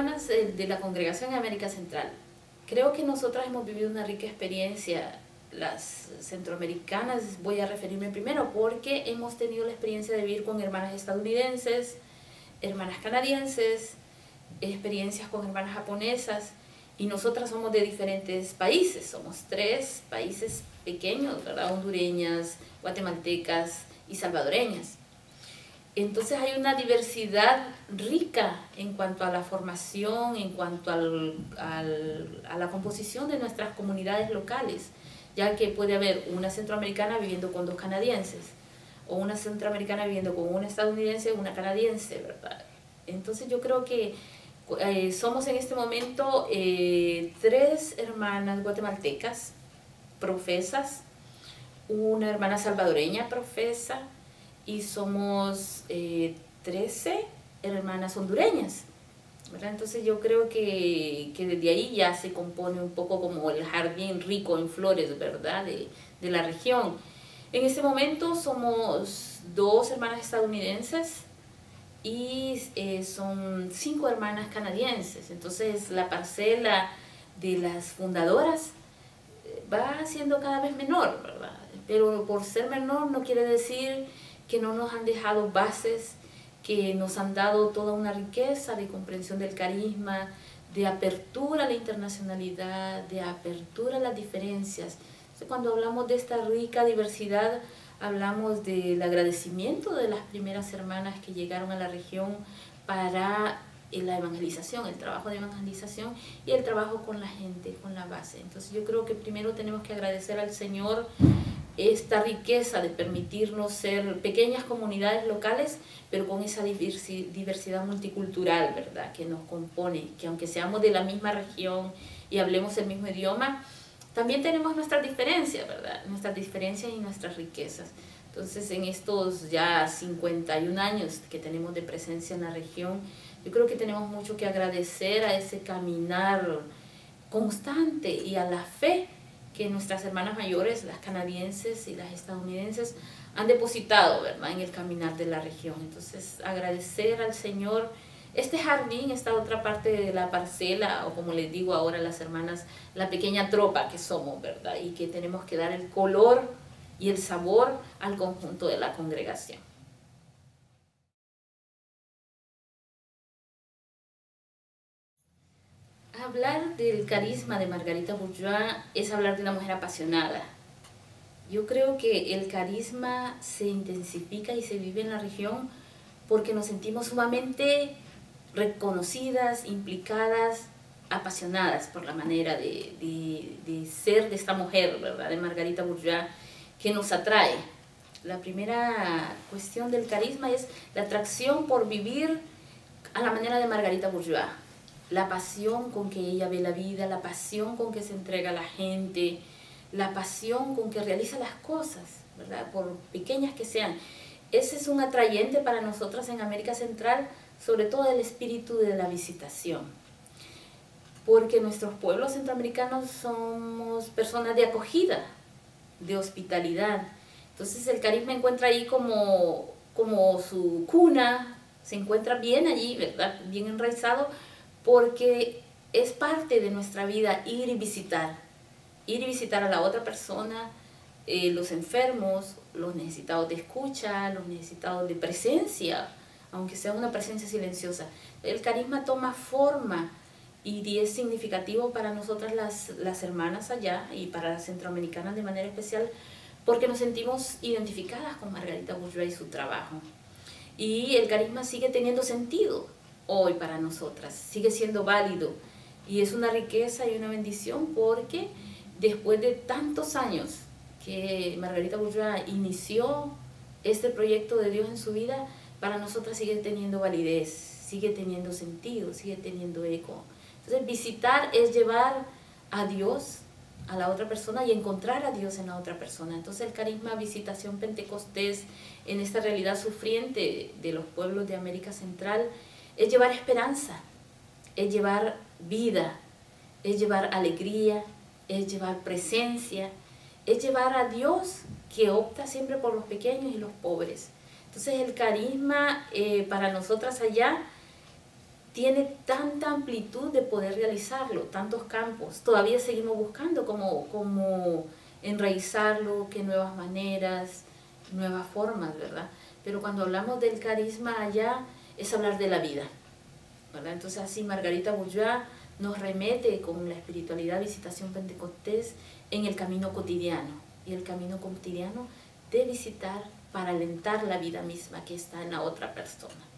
hermanas eh, de la congregación en América Central, creo que nosotras hemos vivido una rica experiencia, las centroamericanas, voy a referirme primero, porque hemos tenido la experiencia de vivir con hermanas estadounidenses, hermanas canadienses, experiencias con hermanas japonesas, y nosotras somos de diferentes países, somos tres países pequeños, ¿verdad? Hondureñas, guatemaltecas y salvadoreñas. Entonces hay una diversidad rica en cuanto a la formación, en cuanto al, a la composición de nuestras comunidades locales, ya que puede haber una centroamericana viviendo con dos canadienses, o una centroamericana viviendo con una estadounidense y una canadiense, ¿verdad? Entonces yo creo que eh, somos en este momento eh, tres hermanas guatemaltecas profesas, una hermana salvadoreña profesa, y somos 13 eh, hermanas hondureñas. Entonces yo creo que, que, desde ahí ya se compone un poco como el jardín rico en flores, ¿verdad? De, de la región. En este momento somos dos hermanas estadounidenses y eh, son cinco hermanas canadienses. Entonces la parcela de las fundadoras eh, va siendo cada vez menor, ¿verdad? Pero por ser menor no quiere decir que no nos han dejado bases, que nos han dado toda una riqueza de comprensión del carisma, de apertura a la internacionalidad, de apertura a las diferencias. cuando hablamos de esta rica diversidad, hablamos del agradecimiento de las primeras hermanas que llegaron a la región para la evangelización, el trabajo de evangelización y el trabajo con la gente, con la base. Entonces yo creo que primero tenemos que agradecer al Señor esta riqueza de permitirnos ser pequeñas comunidades locales, pero con esa diversidad multicultural, ¿verdad?, que nos compone, que aunque seamos de la misma región y hablemos el mismo idioma, también tenemos nuestras diferencias, ¿verdad?, nuestras diferencias y nuestras riquezas. Entonces, en estos ya 51 años que tenemos de presencia en la región, yo creo que tenemos mucho que agradecer a ese caminar constante y a la fe que nuestras hermanas mayores, las canadienses y las estadounidenses, han depositado en el caminar de la región. Entonces, agradecer al Señor este jardín, esta otra parte de la parcela, o como les digo ahora las hermanas, la pequeña tropa que somos, ¿verdad? Y que tenemos que dar el color y el sabor al conjunto de la congregación. Hablar del carisma de Margarita Bourgeois es hablar de una mujer apasionada. Yo creo que el carisma se intensifica y se vive en la región porque nos sentimos sumamente reconocidas, implicadas, apasionadas por la manera de, ser de esta mujer. De Margarita Bourgeois, que nos atrae. La primera cuestión del carisma es la atracción por vivir a la manera de Margarita Bourgeois la pasión con que ella ve la vida, la pasión con que se entrega a la gente, la pasión con que realiza las cosas, ¿verdad? Por pequeñas que sean. Ese es un atrayente para nosotras en América Central, sobre todo el espíritu de la visitación. Porque nuestros pueblos centroamericanos somos personas de acogida, de hospitalidad. Entonces el carisma encuentra ahí como, como su cuna, se encuentra bien allí, ¿verdad? Bien enraizado, porque es parte de nuestra vida ir y visitar, ir y visitar a la otra persona, eh, los enfermos, los necesitados de escucha, los necesitados de presencia, aunque sea una presencia silenciosa. El carisma toma forma y es significativo para nosotras las, las hermanas allá y para las centroamericanas de manera especial porque nos sentimos identificadas con Margarita Bourgeois y su trabajo. Y el carisma sigue teniendo sentido hoy para nosotras, sigue siendo válido y es una riqueza y una bendición porque después de tantos años que Margarita Bourgeois inició este proyecto de Dios en su vida, para nosotras sigue teniendo validez, sigue teniendo sentido, sigue teniendo eco. Entonces visitar es llevar a Dios a la otra persona y encontrar a Dios en la otra persona. Entonces el carisma visitación pentecostés en esta realidad sufriente de los pueblos de América Central es llevar esperanza, es llevar vida, es llevar alegría, es llevar presencia, es llevar a Dios que opta siempre por los pequeños y los pobres. Entonces el carisma eh, para nosotras allá tiene tanta amplitud de poder realizarlo, tantos campos. Todavía seguimos buscando cómo, cómo enraizarlo, qué nuevas maneras, nuevas formas, ¿verdad? Pero cuando hablamos del carisma allá, es hablar de la vida. Entonces así Margarita Bourgeois nos remete con la espiritualidad Visitación Pentecostés en el camino cotidiano. Y el camino cotidiano de visitar para alentar la vida misma que está en la otra persona.